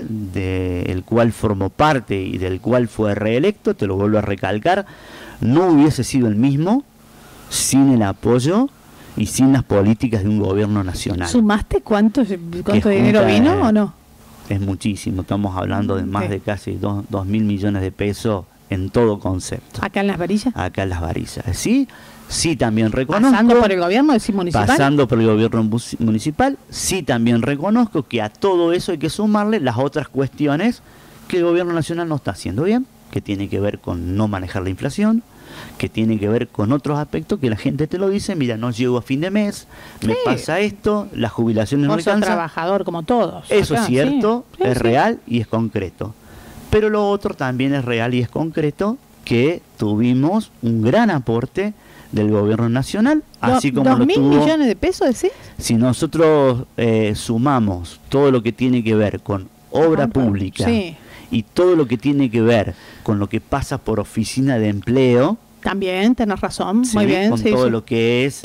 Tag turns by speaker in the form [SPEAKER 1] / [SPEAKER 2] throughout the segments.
[SPEAKER 1] del cual formó parte y del cual fue reelecto, te lo vuelvo a recalcar, no hubiese sido el mismo sin el apoyo y sin las políticas de un gobierno nacional.
[SPEAKER 2] ¿Sumaste cuánto, cuánto dinero vino o no?
[SPEAKER 1] Es muchísimo, estamos hablando de más de casi dos, mil millones de pesos en todo concepto.
[SPEAKER 2] ¿Acá en las varillas?
[SPEAKER 1] Acá en las varillas, sí. Sí, también reconozco.
[SPEAKER 2] ¿Pasando por el gobierno municipal?
[SPEAKER 1] Pasando por el gobierno municipal, sí también reconozco que a todo eso hay que sumarle las otras cuestiones que el gobierno nacional no está haciendo bien, que tiene que ver con no manejar la inflación, que tiene que ver con otros aspectos que la gente te lo dice, mira, no llego a fin de mes, me pasa esto, la jubilación no alcanza.
[SPEAKER 2] trabajador como todos.
[SPEAKER 1] Eso es cierto, es real y es concreto. Pero lo otro también es real y es concreto que tuvimos un gran aporte del gobierno nacional, así como
[SPEAKER 2] ¿Dos mil millones de pesos, decís?
[SPEAKER 1] Si nosotros eh, sumamos todo lo que tiene que ver con obra pública y todo lo que tiene que ver con lo que pasa por oficina de empleo.
[SPEAKER 2] También, tenés razón, muy bien.
[SPEAKER 1] Con todo lo que es,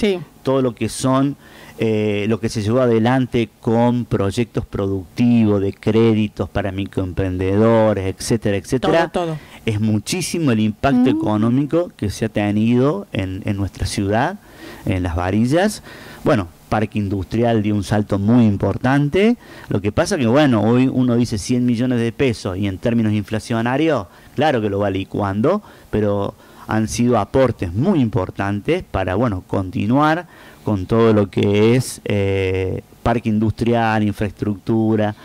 [SPEAKER 1] todo lo que son, eh, lo que se llevó adelante con proyectos productivos, de créditos para microemprendedores, etcétera, etcétera.
[SPEAKER 2] Todo,
[SPEAKER 1] Es muchísimo el impacto mm. económico que se ha tenido en, en nuestra ciudad, en las varillas. Bueno, parque industrial dio un salto muy importante. Lo que pasa que, bueno, hoy uno dice 100 millones de pesos y en términos inflacionarios, claro que lo va licuando, pero han sido aportes muy importantes para, bueno, continuar con todo lo que es eh, parque industrial, infraestructura.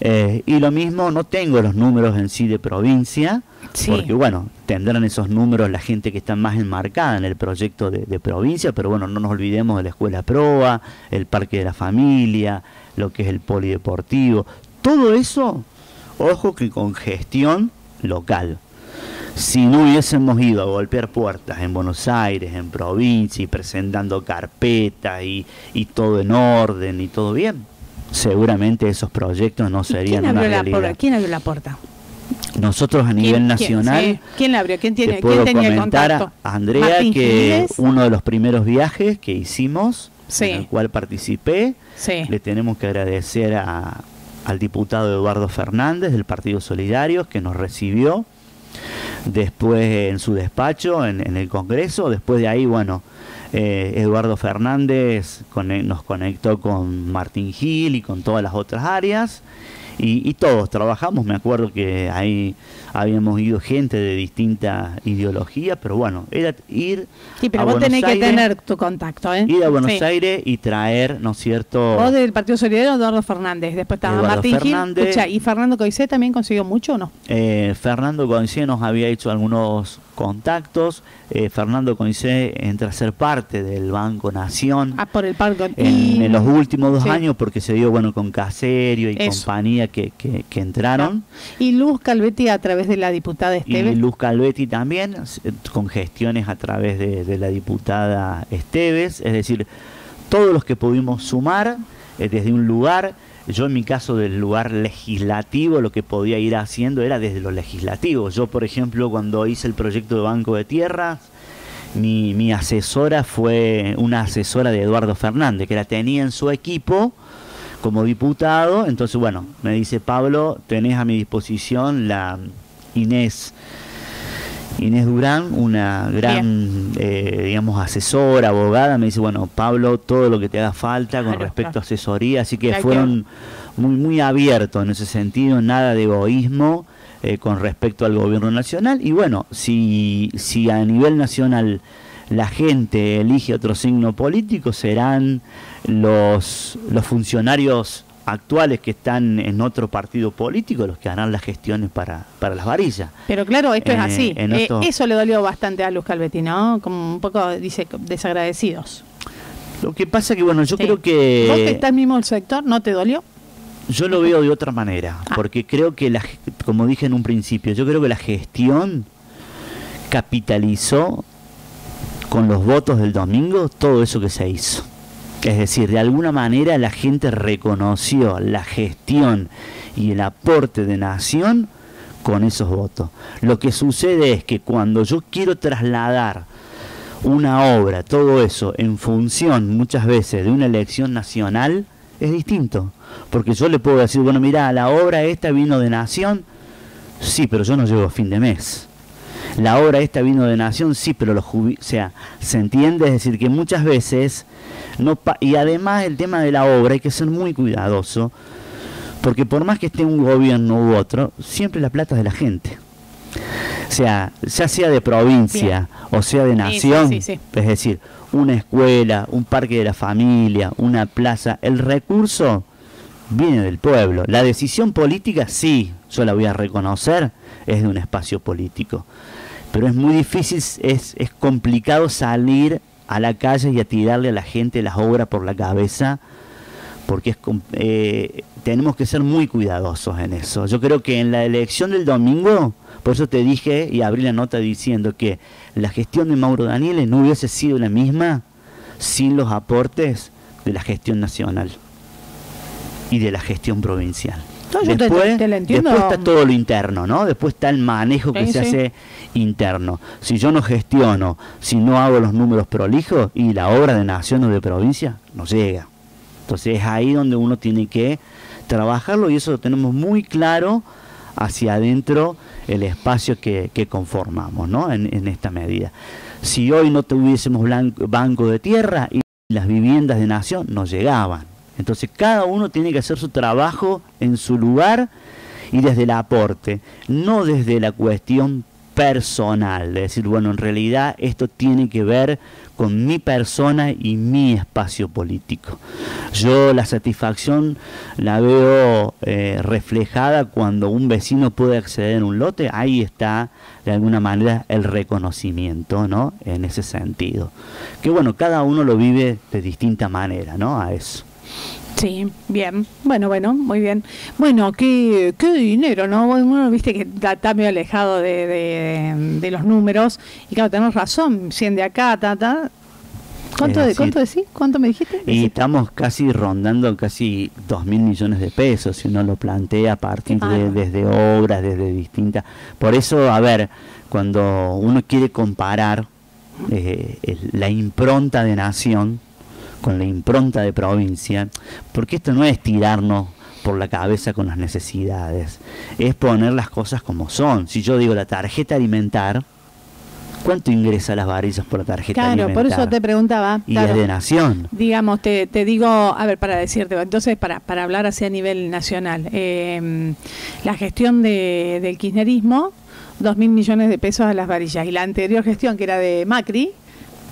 [SPEAKER 1] Eh, y lo mismo, no tengo los números en sí de provincia, porque bueno, tendrán esos números la gente que está más enmarcada en el proyecto de, provincia, pero bueno, no nos olvidemos de la escuela proa, el parque de la familia, lo que es el polideportivo, todo eso, ojo que con gestión local. Si no hubiésemos ido a golpear puertas en Buenos Aires, en provincia, y presentando carpetas y, y todo en orden y todo bien, seguramente esos proyectos no serían
[SPEAKER 2] ¿Quién
[SPEAKER 1] una realidad.
[SPEAKER 2] La, ¿Quién abrió la puerta?
[SPEAKER 1] Nosotros a nivel nacional.
[SPEAKER 2] ¿Quién, la abrió? ¿Quién, tiene,
[SPEAKER 1] puedo
[SPEAKER 2] tenía
[SPEAKER 1] comentar
[SPEAKER 2] el contacto?
[SPEAKER 1] A Andrea que uno de los primeros viajes que hicimos, en el cual participé, le tenemos que agradecer a, al diputado Eduardo Fernández del Partido Solidario que nos recibió después en su despacho, en, el Congreso. Después de ahí, bueno, eh, Eduardo Fernández nos conectó con Martín Gil y con todas las otras áreas y, todos trabajamos, me acuerdo que ahí habíamos ido gente de distintas ideologías, pero bueno, era ir
[SPEAKER 2] sí, pero vos tenés que tener tu contacto, ¿eh?
[SPEAKER 1] Ir a Buenos Aires y traer, ¿no es cierto?
[SPEAKER 2] Vos del Partido Solidario, Eduardo Fernández, después estaba Martín Fernández, Gil, ¿y Fernando Coisé también consiguió mucho o no?
[SPEAKER 1] Eh, Fernando Coisé nos había hecho algunos contactos. Eh, Fernando Coincé entra a ser parte del Banco Nación.
[SPEAKER 2] Ah, por el parque.
[SPEAKER 1] En, los últimos dos años, porque se dio bueno con Caserio y compañía que, que, entraron.
[SPEAKER 2] Y Luz Calvetti a través de la diputada Esteves.
[SPEAKER 1] Y Luz Calvetti también, con gestiones a través de, de la diputada Esteves. Es decir, todos los que pudimos sumar eh, desde un lugar yo en mi caso del lugar legislativo lo que podía ir haciendo era desde lo legislativo. Yo, por ejemplo, cuando hice el proyecto de Banco de Tierras, mi, mi asesora fue una asesora de Eduardo Fernández, que la tenía en su equipo como diputado. Entonces, bueno, me dice Pablo, tenés a mi disposición la Inés Inés Durán, una gran, eh, digamos, asesora, abogada, me dice, bueno, Pablo, todo lo que te haga falta con respecto a asesoría, así que fueron muy, muy abiertos en ese sentido, nada de egoísmo eh, con respecto al gobierno nacional. Y bueno, si, si a nivel nacional la gente elige otro signo político, serán los, los funcionarios actuales que están en otro partido político los que harán las gestiones para, para las varillas.
[SPEAKER 2] Pero claro, esto es así. Eh, eso le dolió bastante a Luz Calvetti, ¿no? Como un poco, dice, desagradecidos.
[SPEAKER 1] Lo que pasa que, bueno, yo creo que...
[SPEAKER 2] ¿Vos que estás mismo el sector, no te dolió?
[SPEAKER 1] Yo lo veo de otra manera, ah. porque creo que, la, como dije en un principio, yo creo que la gestión capitalizó con los votos del domingo todo eso que se hizo. Es decir, de alguna manera la gente reconoció la gestión y el aporte de nación con esos votos. Lo que sucede es que cuando yo quiero trasladar una obra, todo eso, en función muchas veces de una elección nacional, es distinto. Porque yo le puedo decir, bueno, mira, la obra esta vino de Nación, sí, pero yo no llego a fin de mes. La obra esta vino de Nación, sí, pero los o sea, se entiende, es decir, que muchas veces, no y además el tema de la obra hay que ser muy cuidadoso, porque por más que esté un gobierno u otro, siempre la plata es de la gente. O sea, ya sea de provincia o sea de nación, es decir, una escuela, un parque de la familia, una plaza, el recurso viene del pueblo. La decisión política, sí, yo la voy a reconocer, es de un espacio político. Pero es muy difícil, es, es complicado salir a la calle y a tirarle a la gente las obras por la cabeza, porque es, eh, tenemos que ser muy cuidadosos en eso. Yo creo que en la elección del domingo, por eso te dije y abrí la nota diciendo que la gestión de Mauro Daniele no hubiese sido la misma sin los aportes de la gestión nacional y de la gestión provincial. después, está todo lo interno, ¿no? Después está el manejo que se hace interno. Si yo no gestiono, si no hago los números prolijos y la obra de nación o de provincia no llega. Entonces es ahí donde uno tiene que trabajarlo y eso lo tenemos muy claro hacia adentro el espacio que, conformamos ¿no? en, esta medida. Si hoy no tuviésemos banco de tierra y las viviendas de nación no llegaban. Entonces cada uno tiene que hacer su trabajo en su lugar y desde el aporte, no desde la cuestión personal, de decir, bueno, en realidad esto tiene que ver con mi persona y mi espacio político. Yo la satisfacción la veo eh, reflejada cuando un vecino puede acceder a un lote, ahí está de alguna manera el reconocimiento, ¿no? En ese sentido. Que bueno, cada uno lo vive de distinta manera, ¿no? A eso.
[SPEAKER 2] Sí, bien. Bueno, bueno, muy bien. Bueno, qué, qué dinero, ¿no? Bueno, viste que está, medio alejado de, de, los números. Y claro, tenemos razón. 100 de acá, ta, ta. ¿Cuánto, de, ¿Cuánto decís? ¿Cuánto me dijiste?
[SPEAKER 1] Y estamos casi rondando casi 2 mil millones de pesos, si uno lo plantea a partir de desde obras, desde distintas. Por eso, a ver, cuando uno quiere comparar eh, la impronta de nación, con la impronta de provincia, porque esto no es tirarnos por la cabeza con las necesidades, es poner las cosas como son. Si yo digo la tarjeta alimentar, ¿cuánto ingresa las varillas por la tarjeta alimentar?
[SPEAKER 2] Claro, por eso te preguntaba.
[SPEAKER 1] Y de nación.
[SPEAKER 2] Digamos, te, te, digo, a ver, para decirte, entonces, para, para hablar así a nivel nacional, em, la gestión de, del kirchnerismo, dos mil millones de pesos a las varillas, y la anterior gestión, que era de Macri,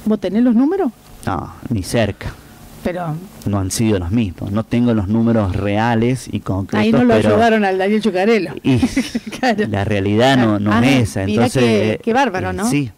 [SPEAKER 2] ¿vos tenés los números?
[SPEAKER 1] No, ni cerca
[SPEAKER 2] pero
[SPEAKER 1] no han sido los mismos. No tengo los números reales y concretos.
[SPEAKER 2] Ahí no lo ayudaron al Daniel Chucarelo.
[SPEAKER 1] Y la realidad no, no ah, es esa. Entonces,
[SPEAKER 2] qué, bárbaro, ¿no?
[SPEAKER 1] Sí.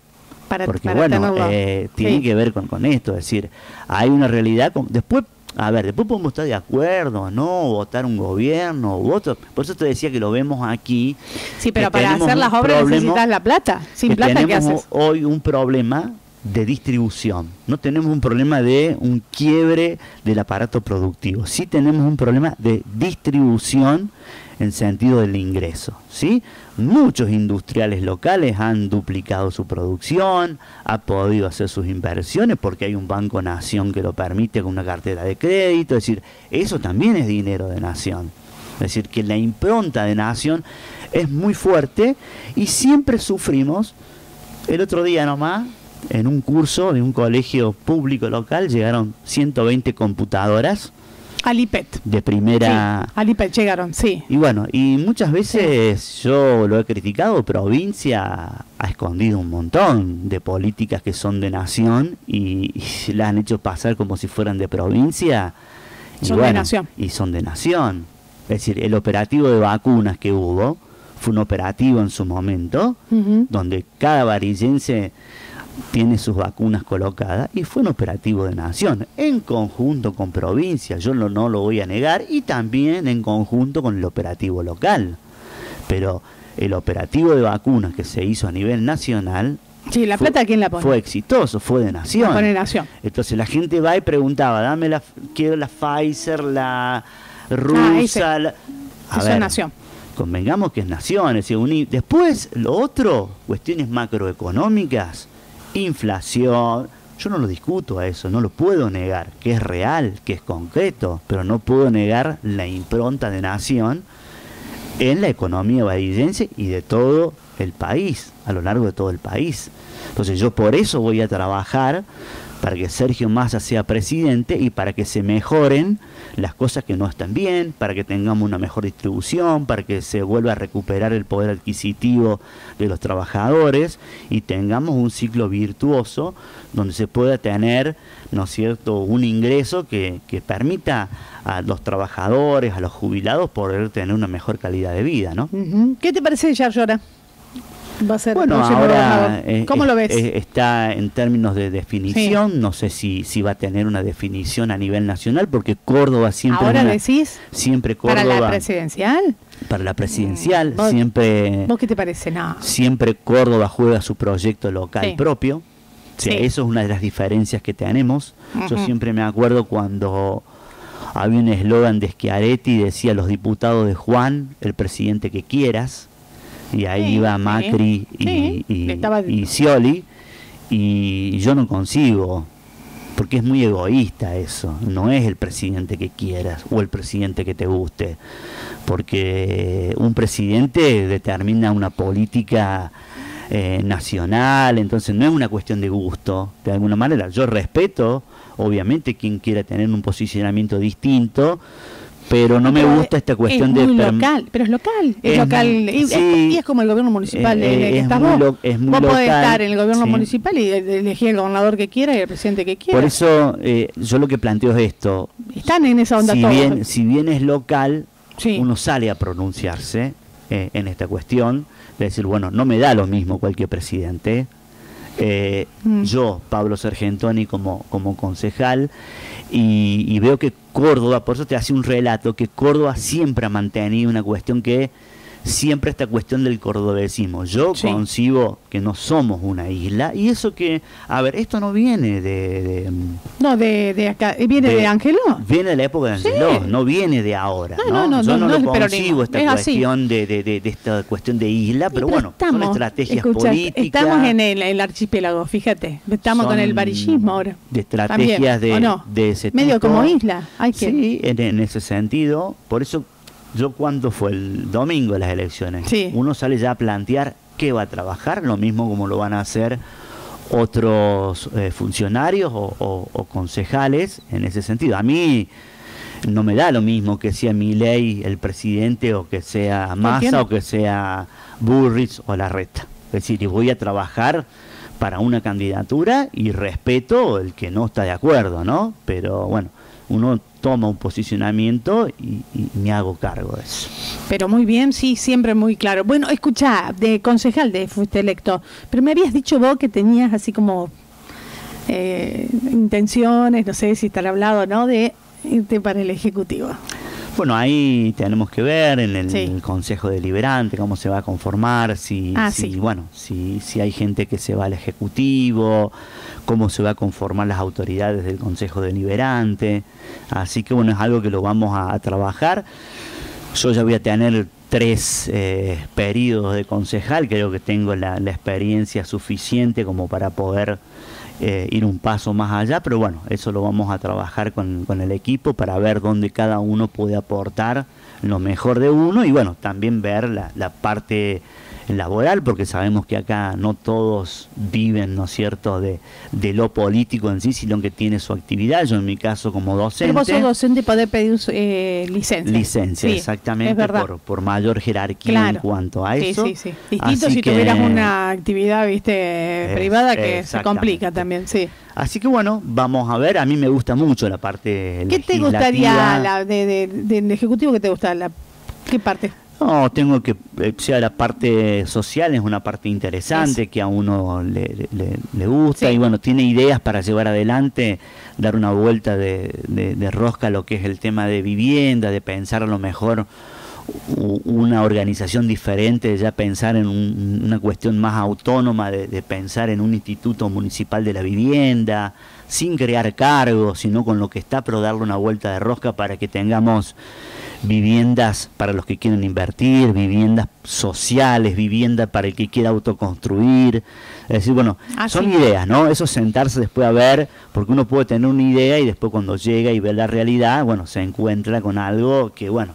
[SPEAKER 1] porque bueno, eh, tiene que ver con, con esto. Es decir, hay una realidad. después, a ver, después podemos estar de acuerdo, ¿no? Votar un gobierno u otro. Por eso te decía que lo vemos aquí.
[SPEAKER 2] Sí, pero para hacer las obras necesitas la plata. Sin plata, ¿qué haces?
[SPEAKER 1] hoy un problema de distribución. No tenemos un problema de un quiebre del aparato productivo. Sí tenemos un problema de distribución en sentido del ingreso. ¿sí? Muchos industriales locales han duplicado su producción, ha podido hacer sus inversiones porque hay un banco nación que lo permite con una cartera de crédito. Es decir, eso también es dinero de nación. Es decir, que la impronta de nación es muy fuerte y siempre sufrimos. El otro día nomás en un curso de un colegio público local llegaron 120 computadoras.
[SPEAKER 2] Alipet.
[SPEAKER 1] De primera.
[SPEAKER 2] Sí, Alipet llegaron, sí.
[SPEAKER 1] Y bueno, y muchas veces yo lo he criticado, provincia ha escondido un montón de políticas que son de nación y, las han hecho pasar como si fueran de provincia.
[SPEAKER 2] son de nación.
[SPEAKER 1] Y son de nación. Es decir, el operativo de vacunas que hubo fue un operativo en su momento, donde cada varillense tiene sus vacunas colocadas y fue un operativo de nación, en conjunto con provincia, yo no, no lo voy a negar, y también en conjunto con el operativo local. Pero el operativo de vacunas que se hizo a nivel nacional
[SPEAKER 2] Sí, la plata quién la pone.
[SPEAKER 1] Fue exitoso, fue de nación.
[SPEAKER 2] pone nación.
[SPEAKER 1] Entonces la gente va y preguntaba, dame la, quiero la Pfizer, la rusa,
[SPEAKER 2] ah, a ver, nación.
[SPEAKER 1] Convengamos que es nación, es decir, después lo otro, cuestiones macroeconómicas, inflación, Yo no lo discuto a eso, no lo puedo negar, que es real, que es concreto, pero no puedo negar la impronta de nación en la economía varillense y de todo el país, a lo largo de todo el país. Entonces yo por eso voy a trabajar para que Sergio Massa sea presidente y para que se mejoren las cosas que no están bien, para que tengamos una mejor distribución, para que se vuelva a recuperar el poder adquisitivo de los trabajadores y tengamos un ciclo virtuoso donde se pueda tener, ¿no es cierto?, un ingreso que, permita a los trabajadores, a los jubilados, poder tener una mejor calidad de vida, ¿no?
[SPEAKER 2] ¿Qué te parece Yarlora?
[SPEAKER 1] Va a ser bueno, ahora eh, ¿Cómo lo ves? está en términos de definición, no sé si, si va a tener una definición a nivel nacional, porque Córdoba siempre...
[SPEAKER 2] ¿Ahora decís?
[SPEAKER 1] Siempre Córdoba...
[SPEAKER 2] ¿Para la presidencial?
[SPEAKER 1] Para la presidencial, mm, siempre...
[SPEAKER 2] ¿Vos qué te parece? No.
[SPEAKER 1] Siempre Córdoba juega su proyecto local propio. Sí. Eso es una de las diferencias que tenemos. Yo siempre me acuerdo cuando había un eslogan de Schiaretti, decía los diputados de Juan, el presidente que quieras y ahí iba Macri y, y, Scioli, y yo no consigo, porque es muy egoísta eso, no es el presidente que quieras o el presidente que te guste, porque un presidente determina una política eh, nacional, entonces no es una cuestión de gusto, de alguna manera. Yo respeto, obviamente, quien quiera tener un posicionamiento distinto, pero no me gusta esta cuestión
[SPEAKER 2] es
[SPEAKER 1] muy
[SPEAKER 2] de local pero es local es, local y, es como el gobierno municipal
[SPEAKER 1] eh,
[SPEAKER 2] es,
[SPEAKER 1] muy vos, es
[SPEAKER 2] vos podés estar en el gobierno municipal y elegir el gobernador que quiera y el presidente que quiera.
[SPEAKER 1] Por eso eh, yo lo que planteo es esto.
[SPEAKER 2] Están en esa onda
[SPEAKER 1] si bien si bien es local uno sale a pronunciarse eh, en esta cuestión de decir bueno no me da lo mismo cualquier presidente mm. yo Pablo Sergentoni como como concejal y, veo que Córdoba, por eso te hace un relato, que Córdoba siempre ha mantenido una cuestión que siempre esta cuestión del cordobesismo. Yo concibo que no somos una isla y eso que, a ver, esto no viene de...
[SPEAKER 2] no, de, acá, viene de, Ángelo.
[SPEAKER 1] Viene de la época de Ángelo, no viene de ahora. No, no, Yo no, lo concibo esta cuestión de, esta cuestión de isla, pero, bueno, son estrategias políticas.
[SPEAKER 2] Estamos en el, archipiélago, fíjate, estamos con el varillismo ahora.
[SPEAKER 1] De estrategias de, de ese
[SPEAKER 2] Medio como isla, hay que...
[SPEAKER 1] Sí, en ese sentido, por eso yo cuando fue el domingo de las elecciones, uno sale ya a plantear qué va a trabajar, lo mismo como lo van a hacer otros eh, funcionarios o, concejales en ese sentido. A mí no me da lo mismo que sea mi ley el presidente o que sea Massa o que sea Burris o la reta. Es decir, voy a trabajar para una candidatura y respeto el que no está de acuerdo, ¿no? Pero bueno, uno toma un posicionamiento y, me hago cargo de eso.
[SPEAKER 2] Pero muy bien, sí, siempre muy claro. Bueno, escucha, de concejal de fuiste electo, pero me habías dicho vos que tenías así como eh, intenciones, no sé si estar hablado, ¿no? De irte para el Ejecutivo.
[SPEAKER 1] Bueno, ahí tenemos que ver en el, Consejo Deliberante cómo se va a conformar, si,
[SPEAKER 2] ah,
[SPEAKER 1] bueno, si, si hay gente que se va al Ejecutivo, cómo se va a conformar las autoridades del Consejo Deliberante. Así que bueno, es algo que lo vamos a, trabajar. Yo ya voy a tener tres eh, periodos de concejal, creo que tengo la, experiencia suficiente como para poder eh, ir un paso más allá, pero bueno, eso lo vamos a trabajar con, con el equipo para ver dónde cada uno puede aportar lo mejor de uno y bueno, también ver la, la parte laboral, porque sabemos que acá no todos viven, ¿no es cierto?, de, de lo político en sí, sino que tiene su actividad. Yo en mi caso como docente...
[SPEAKER 2] Pero vos sos docente poder pedir eh, licencia.
[SPEAKER 1] Licencia, exactamente, por, por mayor jerarquía en cuanto a eso.
[SPEAKER 2] Sí, sí, sí. Distinto si tuvieras una actividad, viste, privada que se complica también, sí.
[SPEAKER 1] Así que bueno, vamos a ver, a mí me gusta mucho la parte
[SPEAKER 2] ¿Qué te gustaría la, de, del Ejecutivo que te gusta? La, ¿Qué parte?
[SPEAKER 1] No, tengo que, eh, sea, la parte social es una parte interesante que a uno le, le, gusta y bueno, tiene ideas para llevar adelante, dar una vuelta de, de, rosca a lo que es el tema de vivienda, de pensar a lo mejor una organización diferente, ya pensar en una cuestión más autónoma, de, de, pensar en un instituto municipal de la vivienda, sin crear cargos, sino con lo que está, pero darle una vuelta de rosca para que tengamos viviendas para los que quieren invertir, viviendas sociales, vivienda para el que quiera autoconstruir. Es decir, bueno,
[SPEAKER 2] Ah,
[SPEAKER 1] son ideas, ¿no? Eso sentarse después a ver, porque uno puede tener una idea y después cuando llega y ve la realidad, bueno, se encuentra con algo que, bueno,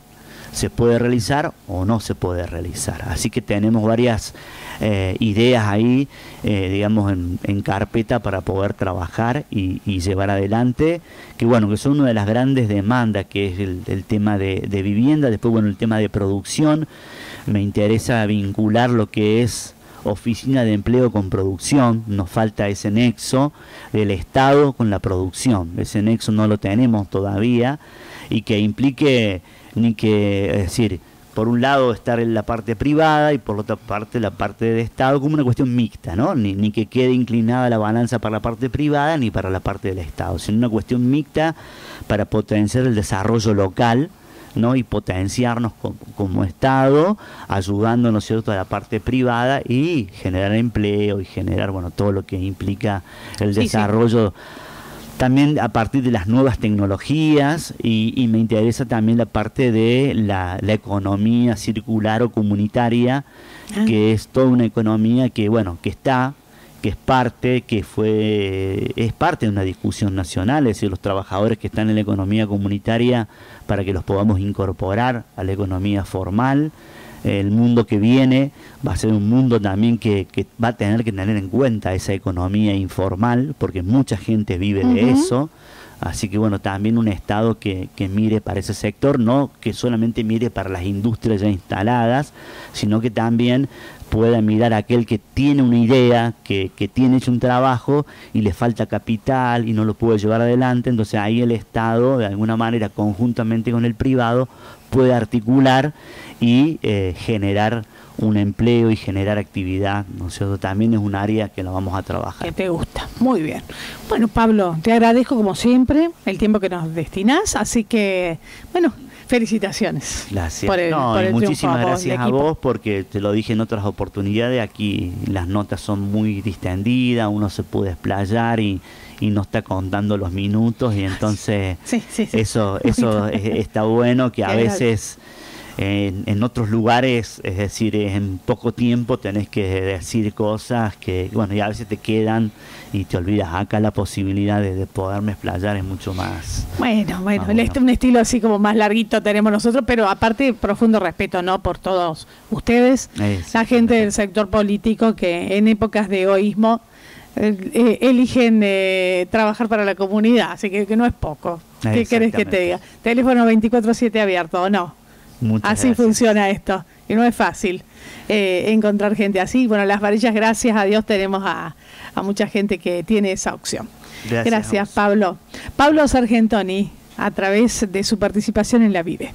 [SPEAKER 1] se puede realizar o no se puede realizar. Así que tenemos varias eh, ideas ahí, eh, digamos, en, carpeta para poder trabajar y, llevar adelante, que bueno, que son una de las grandes demandas, que es el, el tema de, de vivienda, después, bueno, el tema de producción, me interesa vincular lo que es oficina de empleo con producción, nos falta ese nexo del Estado con la producción, ese nexo no lo tenemos todavía y que implique ni que, es decir, por un lado estar en la parte privada y por la otra parte la parte del Estado como una cuestión mixta, ¿no? Ni, ni que quede inclinada la balanza para la parte privada ni para la parte del Estado, sino una cuestión mixta para potenciar el desarrollo local, ¿no? y potenciarnos como, como Estado, ayudando, ¿no es cierto?, a la parte privada y generar empleo y generar, bueno, todo lo que implica el
[SPEAKER 2] Sí, sí.
[SPEAKER 1] También a partir de las nuevas tecnologías y, y me interesa también la parte de la, la economía circular o comunitaria,
[SPEAKER 2] Ah.
[SPEAKER 1] que es toda una economía que, bueno, que está que es parte, que fue, es parte de una discusión nacional, es decir, los trabajadores que están en la economía comunitaria para que los podamos incorporar a la economía formal. El mundo que viene va a ser un mundo también que, que va a tener que tener en cuenta esa economía informal, porque mucha gente vive de eso. Así que bueno, también un Estado que, que mire para ese sector, no que solamente mire para las industrias ya instaladas, sino que también pueda mirar a aquel que tiene una idea, que, que tiene hecho un trabajo y le falta capital y no lo puede llevar adelante. Entonces ahí el Estado, de alguna manera, conjuntamente con el privado, puede articular y eh, generar un empleo y generar actividad. ¿no es? También es un área que la vamos a trabajar.
[SPEAKER 2] Que te gusta. Muy bien. Bueno, Pablo, te agradezco como siempre el tiempo que nos destinas, así que, bueno, felicitaciones.
[SPEAKER 1] Gracias.
[SPEAKER 2] por el-
[SPEAKER 1] No,
[SPEAKER 2] por el
[SPEAKER 1] muchísimas gracias a
[SPEAKER 2] equipo.
[SPEAKER 1] vos porque te lo dije en otras oportunidades, aquí las notas son muy distendidas, uno se puede explayar y, y no está contando los minutos y entonces
[SPEAKER 2] Sí, sí, sí.
[SPEAKER 1] eso eso es- está bueno que a veces en, en otros lugares, es decir, en poco tiempo tenés que decir cosas que, bueno, y a veces te quedan y te olvidas. Acá la posibilidad de, de poderme explayar es mucho más.
[SPEAKER 2] Bueno, bueno,
[SPEAKER 1] Ah,
[SPEAKER 2] el
[SPEAKER 1] bueno.
[SPEAKER 2] est- un estilo así como más larguito tenemos nosotros, pero aparte profundo respeto, ¿no? Por todos ustedes,
[SPEAKER 1] Es-
[SPEAKER 2] la gente del sector político que en épocas de egoísmo eh, eh, eligen eh, trabajar para la comunidad, así que, que no es poco. ¿Qué querés que te diga? Teléfono 24/7 abierto, ¿o no?
[SPEAKER 1] Muchas
[SPEAKER 2] Así
[SPEAKER 1] gracias.
[SPEAKER 2] funciona esto. Y no es fácil eh, encontrar gente así. Bueno, las varillas, gracias a Dios, tenemos a, a mucha gente que tiene esa opción.
[SPEAKER 1] Gracias.
[SPEAKER 2] Pablo. Pablo Sargentoni, a través de su participación en la Vive.